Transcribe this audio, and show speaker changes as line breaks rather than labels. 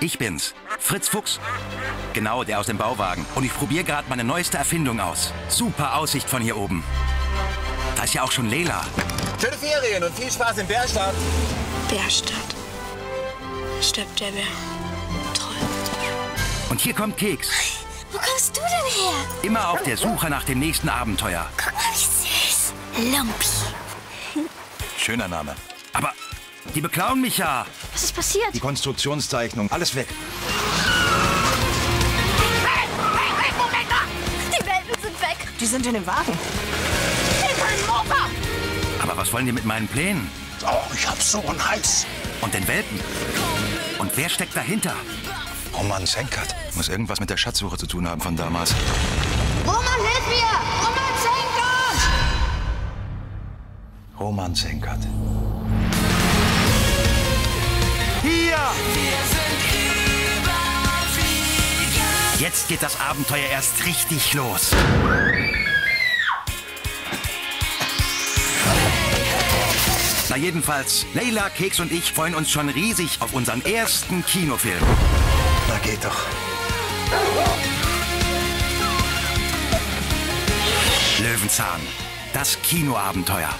Ich bin's, Fritz Fuchs. Genau, der aus dem Bauwagen. Und ich probiere gerade meine neueste Erfindung aus. Super Aussicht von hier oben. Da ist ja auch schon Lela.
Schöne Ferien und viel Spaß in Bärstadt.
Bärstadt. Stirbt der Bär. Toll.
Und hier kommt Keks.
Wo kommst du denn her?
Immer auf der Suche nach dem nächsten Abenteuer.
Guck mal, wie süß. Lumpi.
Schöner Name. Aber die beklauen mich ja.
Was ist passiert?
Die Konstruktionszeichnung, alles weg.
Hey, hey, hey, Moment mal! Die Welpen sind weg.
Die sind in dem Wagen.
In meinem Mofa.
Aber was wollen die mit meinen Plänen?
Oh, ich hab so einen Hals.
Und den Welpen? Und wer steckt dahinter?
Roman Senkert.
Muss irgendwas mit der Schatzsuche zu tun haben von damals.
Roman, hilf mir! Roman Senkert!
Roman Senkert.
Jetzt geht das Abenteuer erst richtig los. Na jedenfalls, Leila, Keks und ich freuen uns schon riesig auf unseren ersten Kinofilm.
Na geht doch.
Löwenzahn, das Kinoabenteuer.